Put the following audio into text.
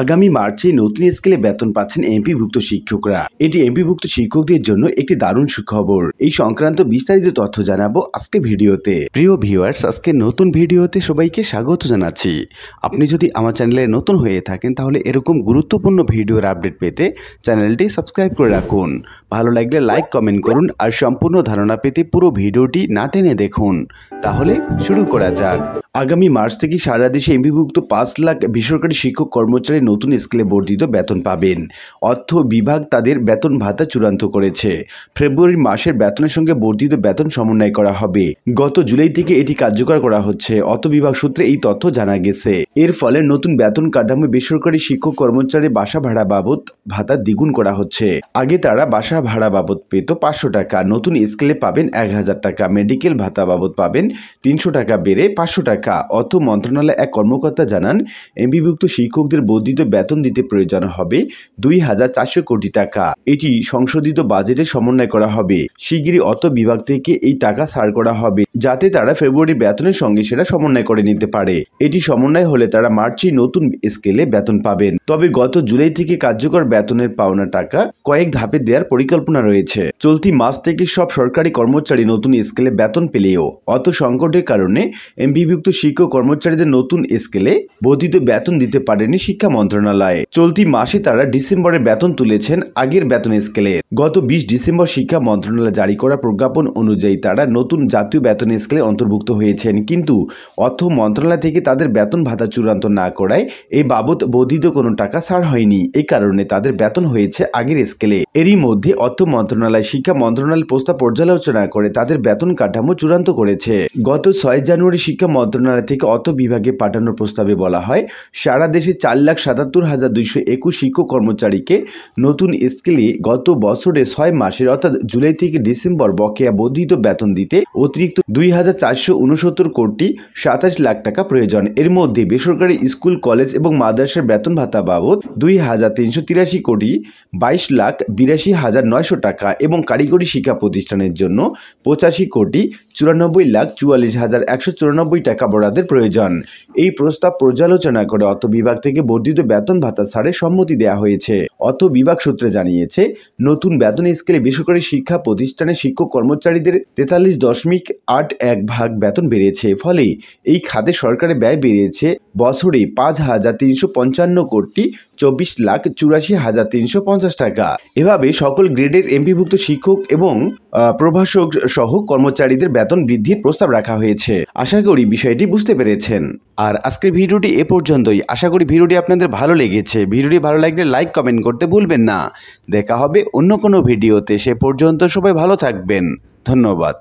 আগামী মার্চে নতুন স্কেলে বেতন পাচ্ছেন এমপিভুক্ত শিক্ষকরা। এটি এমপিভুক্ত শিক্ষকদের জন্য একটি দারুণ সুখবর। এই সংক্রান্ত বিস্তারিত তথ্য জানাব আজকে ভিডিওতে। প্রিয় ভিউয়ার্স, আজকে নতুন ভিডিওতে সবাইকে স্বাগত জানাচ্ছি। আপনি যদি আমার চ্যানেলে নতুন হয়ে থাকেন, তাহলে এরকম গুরুত্বপূর্ণ ভিডিওর আপডেট পেতে চ্যানেলটি সাবস্ক্রাইব করে রাখুন। ভালো লাগলে লাইক কমেন্ট করুন আর সম্পূর্ণ ধারণা পেতে পুরো ভিডিওটি না টেনে দেখুন। তাহলে শুরু করা যাক। আগামী মার্চ থেকে সারা দেশে এমপিভুক্ত পাঁচ লাখ বেসরকারি শিক্ষক কর্মচারী নতুন স্কেলে বর্ধিত বেতন পাবেন। অর্থ বিভাগ তাদের বেতন ভাতা চূড়ান্ত করেছে। ফেব্রুয়ারি মাসের বেতনের সঙ্গে বর্ধিত বেতন সমন্বয় করা হবে। গত জুলাই থেকে এটি কার্যকর করা হচ্ছে। অর্থ বিভাগ সূত্রে এই তথ্য জানা গেছে। এর ফলে নতুন বেতন কাঠামো বেসরকারি শিক্ষক কর্মচারী বাসা ভাড়া বাবদ ভাতা দ্বিগুণ করা হচ্ছে। আগে তারা বাসা ভাড়া বাবদ পেত পাঁচশো টাকা। নতুন স্কেলে পাবেন এক হাজার টাকা। মেডিকেল ভাতা বাবদ পাবেন তিনশো টাকা বেড়ে পাঁচশো টাকা। অর্থ মন্ত্রণালয় এক কর্মকর্তা জানান, এমবিভুক্ত শিক্ষকদের বর্ধিত বেতন দিতে প্রয়োজন হবে দুই হাজার চারশো কোটি টাকা। এটি সংশোধিত বাজেটে সমন্বয় করা হবে। শিগগিরই অর্থ বিভাগ থেকে এই টাকা ছাড় করা হবে, যাতে তারা ফেব্রুয়ারি বেতনের সঙ্গে সেটা সমন্বয় করে নিতে পারে। এটি সমন্বয় হলে তারা মার্চে নতুন স্কেলে বেতন পাবেন। তবে গত জুলাই থেকে কার্যকর বেতনের পাওনা টাকা কয়েক ধাপে দেওয়ার পরিকল্পনা রয়েছে। চলতি মাস থেকে সব সরকারি কর্মচারী নতুন স্কেলে বেতন পেলেও, অত সংকটের কারণে এমপিভুক্ত শিক্ষক কর্মচারীদের নতুন স্কেলে বর্ধিত বেতন দিতে পারেনি শিক্ষা মন্ত্রণালয়। চলতি মাসে তারা ডিসেম্বরে বেতন তুলেছেন আগের বেতন স্কেলে। গত বিশ ডিসেম্বর শিক্ষা মন্ত্রণালয় জারি করা প্রজ্ঞাপন অনুযায়ী তারা নতুন জাতীয় বেতন স্কেলে অন্তর্ভুক্ত হয়েছেন। কিন্তু অর্থ মন্ত্রণালয় থেকে তাদের বেতন ভাতা চূড়ান্ত না করায় এই বাবদ বর্ধিত কোনো টাকা ছাড় হয়নি। এই কারণে তাদের বেতন হয়েছে আগের স্কেলে। এরই মধ্যে অর্থ মন্ত্রণালয়, শিক্ষা মন্ত্রণালয় প্রস্তাব পর্যালোচনা করে তাদের বেতন কাঠামো চূড়ান্ত করেছে। গত ছয় জানুয়ারি শিক্ষা মন্ত্রণালয় থেকে অর্থ বিভাগে পাঠানোর প্রস্তাবে বলা হয়, সারা দেশে চার লাখ সাতাত্তর হাজার দুইশো একুশ শিক্ষক কর্মচারীকে নতুন স্কেলে গত বছরে ছয় মাসের অর্থাৎ জুলাই থেকে ডিসেম্বর বকেয়া বর্ধিত বেতন দিতে অতিরিক্ত দুই হাজার চারশো উনসত্তর কোটি সাতাশ লাখ টাকা প্রয়োজন। এর মধ্যে বেসরকারি স্কুল, কলেজ এবং মাদ্রাসার বেতন ভাতা বাবদ দুই হাজার তিনশো তিরাশি কোটি বাইশ লাখ বিরাশি হাজার নয়শো টাকা এবং কারিগরি শিক্ষা প্রতিষ্ঠানের জন্য পঁচাশি কোটি চুরানব্বই লাখ চুয়াল্লিশ হাজার একশো চুরানব্বই টাকা বরাদ্দের প্রয়োজন। এই প্রস্তাব পর্যালোচনা করে অর্থ বিভাগ থেকে বর্ধিত বেতন ভাতা ছাড়ে সম্মতি দেওয়া হয়েছে। অর্থ বিভাগ সূত্রে জানিয়েছে, নতুন বেতন স্কেলে বেসরকারি শিক্ষা প্রতিষ্ঠানে শিক্ষক কর্মচারীদের তেতাল্লিশ দশমিক আট এক ভাগ বেতন বেড়েছে। ফলে এই খাতে সরকারের ব্যয় বেড়েছে বছরে পাঁচ হাজার তিনশো পঞ্চান্ন কোটি চব্বিশ লাখ চুরাশি হাজার তিনশো পঞ্চাশ টাকা। এভাবে সকল গ্রেডের এমপিভুক্ত শিক্ষক এবং প্রভাষক সহ কর্মচারীদের বেতন বৃদ্ধির প্রস্তাব রাখা হয়েছে। আশা করি বিষয়টি বুঝতে পেরেছেন। আর আজকের ভিডিওটি এ পর্যন্তই। আশা করি ভিডিওটি আপনাদের ভালো লেগেছে। ভিডিওটি ভালো লাগলে লাইক, কমেন্ট করতে ভুলবেন না। দেখা হবে অন্য কোনো ভিডিওতে। সে পর্যন্ত সবাই ভালো থাকবেন। ধন্যবাদ।